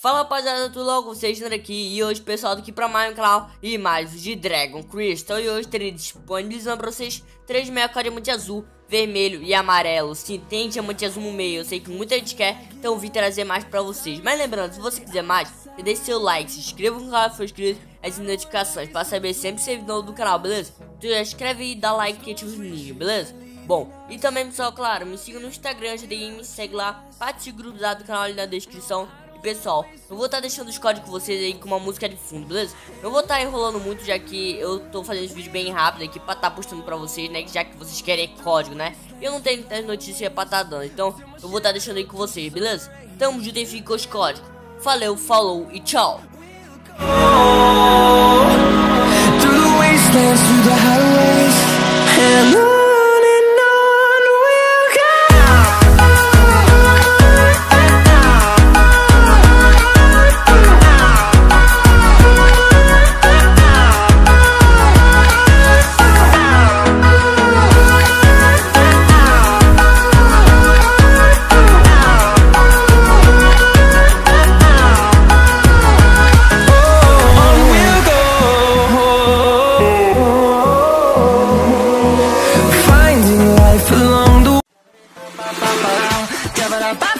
Fala rapaziada, tudo logo vocês aqui e hoje pessoal aqui pra mais um canal e mais de Dragon Crystal e hoje terei disponibilizando pra vocês três mecas diamante azul, vermelho e amarelo. Sim, tem diamante azul no meio, eu sei que muita gente quer, então vim trazer mais pra vocês. Mas lembrando, se você quiser mais, deixe seu like, se inscreva no canal se for inscrito as notificações pra saber sempre ser novo do canal, beleza? Então já inscreve e dá like e ativa o sininho, beleza? Bom, e também pessoal, claro, me siga no Instagram, já me segue lá, participe grudado do canal ali na descrição pessoal, eu vou estar tá deixando os códigos com vocês aí com uma música de fundo, beleza? Eu vou estar tá enrolando muito, já que eu tô fazendo esse vídeo bem rápido aqui pra estar tá postando pra vocês, né? Já que vocês querem código, né? E eu não tenho tantas notícias pra estar tá dando, então eu vou estar tá deixando aí com vocês, beleza? Tamo junto e fica com os códigos. Valeu, falou e tchau! Oh, la